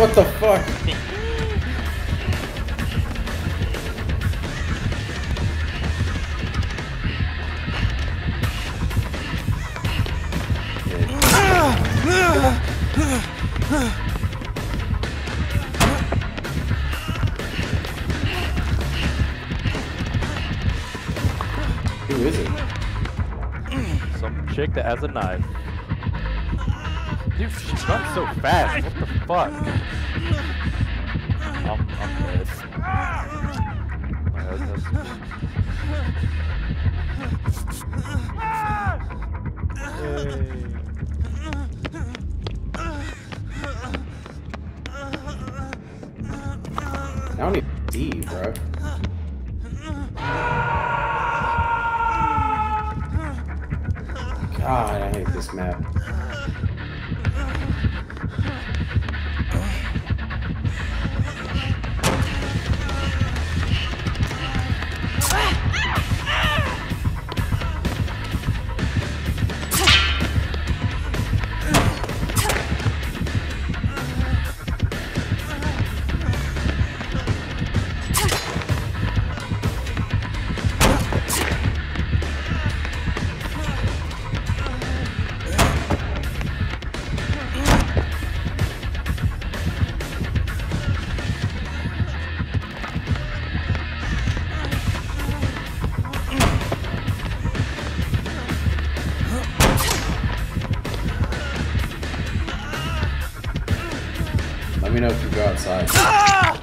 What the fuck? Who is it? Some chick that has a knife. She runs so fast. What the fuck? I'm, I'm dead. Alright, that's- Yay. I don't even see you, bro. God, I hate this map. Let me know if you go outside. Ah!